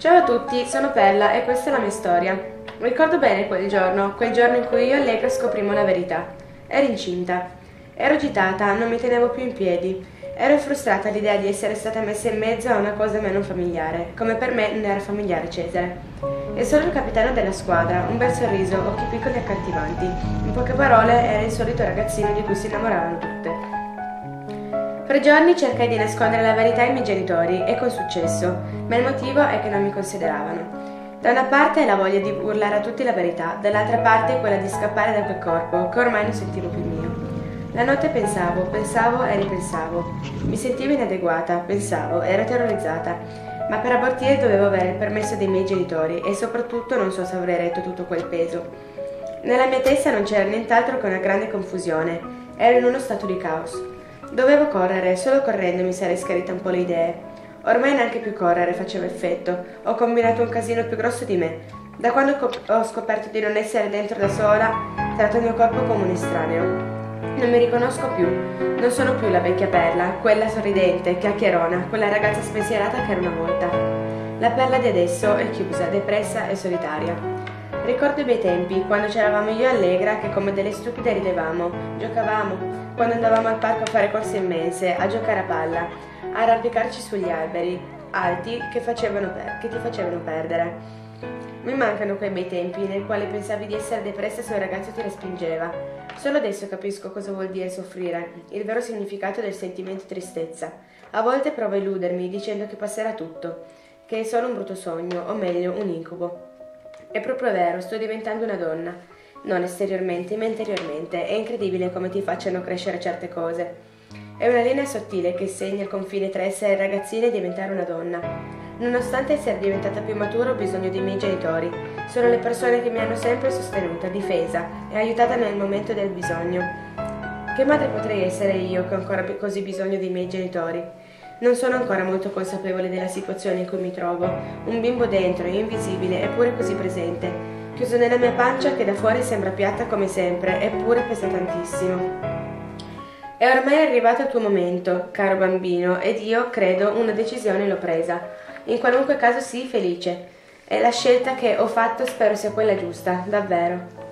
Ciao a tutti, sono Pella e questa è la mia storia. Ricordo bene quel giorno, quel giorno in cui io e Allegra scoprimo la verità. Ero incinta. Ero agitata, non mi tenevo più in piedi. Ero frustrata all'idea di essere stata messa in mezzo a una cosa a me non familiare, come per me non era familiare Cesare. E solo il capitano della squadra, un bel sorriso, occhi piccoli e accattivanti. In poche parole era il solito ragazzino di cui si innamoravano tutte. Per giorni cercai di nascondere la verità ai miei genitori e con successo, ma il motivo è che non mi consideravano. Da una parte la voglia di urlare a tutti la verità, dall'altra parte quella di scappare da quel corpo che ormai non sentivo più mio. La notte pensavo, pensavo e ripensavo. Mi sentivo inadeguata, pensavo, ero terrorizzata. Ma per abortire dovevo avere il permesso dei miei genitori e soprattutto non so se avrei retto tutto quel peso. Nella mia testa non c'era nient'altro che una grande confusione. Ero in uno stato di caos. Dovevo correre, solo correndo mi sarei schiarita un po' le idee. Ormai neanche più correre faceva effetto, ho combinato un casino più grosso di me. Da quando ho scoperto di non essere dentro da sola, tratto il mio corpo come un estraneo. Non mi riconosco più, non sono più la vecchia perla, quella sorridente, chiacchierona, quella ragazza spensierata che era una volta. La perla di adesso è chiusa, depressa e solitaria. Ricordo i bei tempi, quando c'eravamo io e Allegra che come delle stupide ridevamo, giocavamo, quando andavamo al parco a fare corse immense, a giocare a palla, a arrampicarci sugli alberi alti che, che ti facevano perdere. Mi mancano quei bei tempi nel quale pensavi di essere depressa se un ragazzo ti respingeva. Solo adesso capisco cosa vuol dire soffrire, il vero significato del sentimento tristezza. A volte provo a illudermi dicendo che passerà tutto, che è solo un brutto sogno, o meglio, un incubo. È proprio vero, sto diventando una donna non esteriormente ma interiormente. È incredibile come ti facciano crescere certe cose. È una linea sottile che segna il confine tra essere ragazzina e diventare una donna. Nonostante essere diventata più matura ho bisogno dei miei genitori. Sono le persone che mi hanno sempre sostenuta, difesa e aiutata nel momento del bisogno. Che madre potrei essere io che ho ancora così bisogno dei miei genitori? Non sono ancora molto consapevole della situazione in cui mi trovo. Un bimbo dentro, invisibile, eppure così presente chiuso nella mia pancia che da fuori sembra piatta come sempre, eppure pesa tantissimo. È ormai arrivato il tuo momento, caro bambino, ed io, credo, una decisione l'ho presa. In qualunque caso sii felice. E la scelta che ho fatto spero sia quella giusta, davvero.